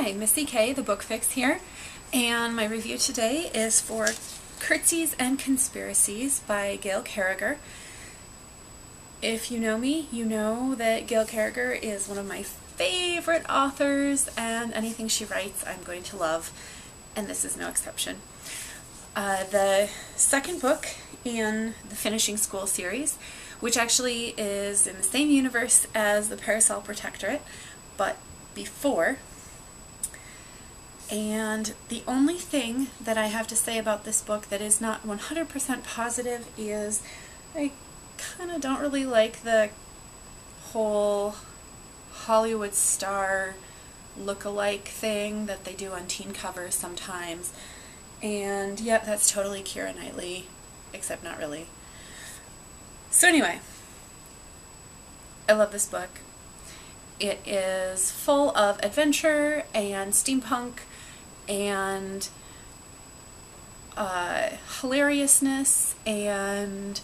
Hi, Missie Kay, the Book Fix here, and my review today is for Curtsies and Conspiracies by Gail Carriger. If you know me, you know that Gail Carriger is one of my favorite authors, and anything she writes I'm going to love, and this is no exception. Uh, the second book in the Finishing School series, which actually is in the same universe as the Parasol Protectorate, but before and the only thing that I have to say about this book that is not 100% positive is I kind of don't really like the whole Hollywood star look-alike thing that they do on teen covers sometimes. And yep, that's totally Keira Knightley, except not really. So anyway, I love this book. It is full of adventure and steampunk and uh, hilariousness and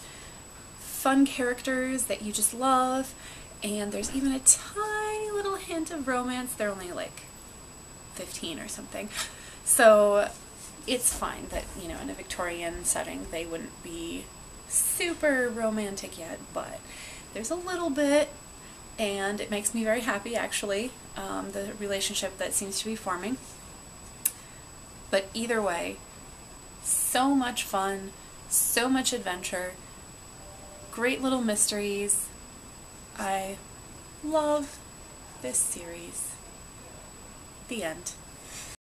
fun characters that you just love. And there's even a tiny little hint of romance. They're only like 15 or something. So it's fine that, you know, in a Victorian setting they wouldn't be super romantic yet, but there's a little bit and it makes me very happy actually, um, the relationship that seems to be forming. But either way, so much fun, so much adventure, great little mysteries. I love this series. The end.